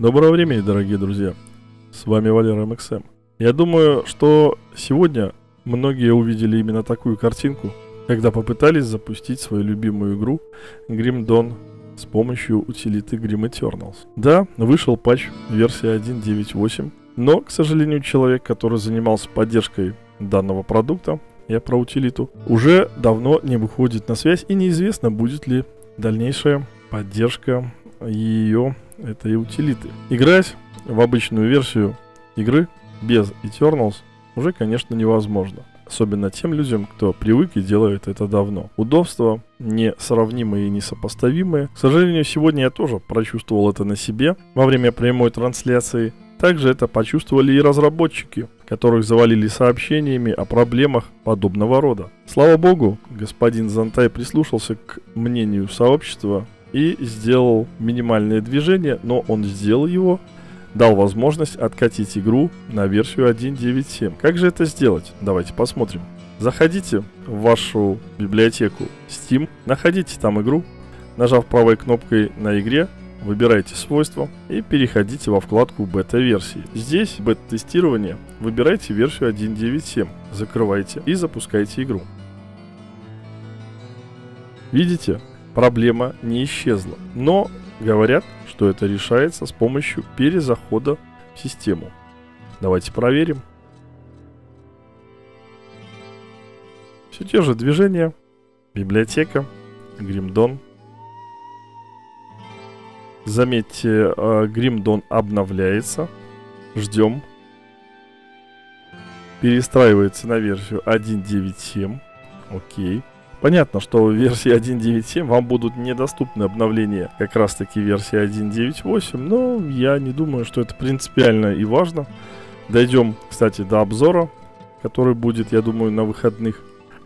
Доброго времени, дорогие друзья! С вами Валера MXM. Я думаю, что сегодня многие увидели именно такую картинку, когда попытались запустить свою любимую игру Grim Dawn с помощью утилиты Grim Eternals. Да, вышел патч версия 1.9.8, но, к сожалению, человек, который занимался поддержкой данного продукта, я про утилиту, уже давно не выходит на связь и неизвестно, будет ли дальнейшая поддержка ее этой утилиты. Играть в обычную версию игры без Eternals уже, конечно, невозможно. Особенно тем людям, кто привык и делает это давно. Удобства несравнимые и несопоставимые. К сожалению, сегодня я тоже прочувствовал это на себе во время прямой трансляции. Также это почувствовали и разработчики, которых завалили сообщениями о проблемах подобного рода. Слава богу, господин Зантай прислушался к мнению сообщества и сделал минимальное движение, но он сделал его, дал возможность откатить игру на версию 1.9.7. Как же это сделать? Давайте посмотрим. Заходите в вашу библиотеку Steam, находите там игру, нажав правой кнопкой на игре, выбирайте свойства и переходите во вкладку бета-версии. Здесь бета-тестирование, выбирайте версию 1.9.7, закрывайте и запускайте игру. Видите, проблема не исчезла. Но говорят, что это решается с помощью перезахода в систему. Давайте проверим. Все те же движения. Библиотека, Гримдон. Заметьте, э, Гримдон обновляется. Ждем. Перестраивается на версию 1.9.7. Окей. Понятно, что в версии 1.9.7 вам будут недоступны обновления как раз таки версии 1.9.8, но я не думаю, что это принципиально и важно. Дойдем, кстати, до обзора, который будет, я думаю, на выходных.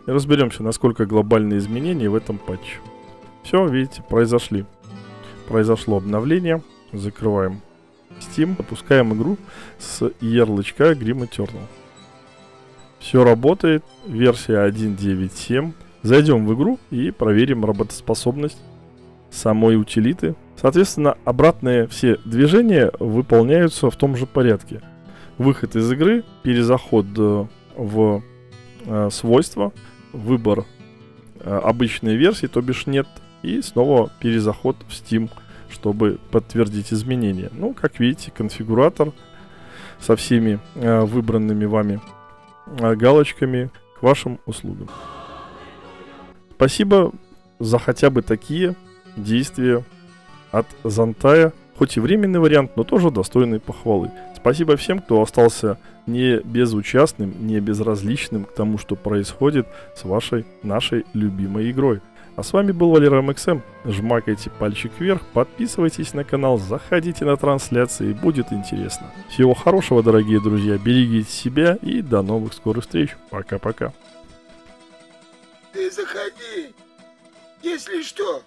И разберемся, насколько глобальные изменения в этом патче. Все, видите, произошли. Произошло обновление. Закрываем Steam. Запускаем игру с ярлычка Grim Eternal. Все работает. Версия 1.9.7. Зайдем в игру и проверим работоспособность самой утилиты. Соответственно, обратные все движения выполняются в том же порядке. Выход из игры, перезаход э, в э, свойства, выбор э, обычной версии, то бишь нет, и снова перезаход в Steam, чтобы подтвердить изменения. Ну, как видите, конфигуратор со всеми э, выбранными вами э, галочками к вашим услугам. Спасибо за хотя бы такие действия от Зантая. Хоть и временный вариант, но тоже достойный похвалы. Спасибо всем, кто остался не безучастным, не безразличным к тому, что происходит с вашей, нашей любимой игрой. А с вами был Валера МХМ. Жмакайте пальчик вверх, подписывайтесь на канал, заходите на трансляции, будет интересно. Всего хорошего, дорогие друзья, берегите себя и до новых скорых встреч. Пока-пока. Ты заходи. Если что,